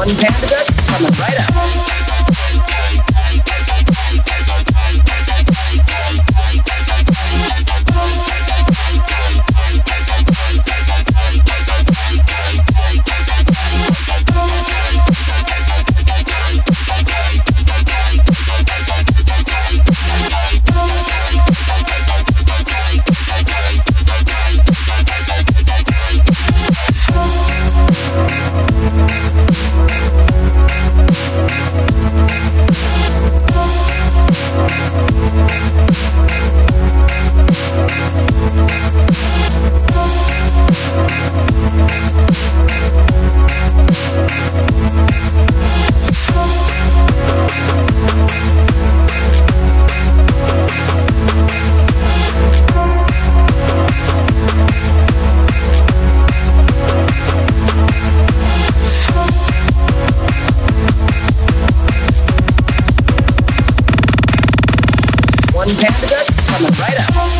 one panda duck coming right up. Panda from the right up.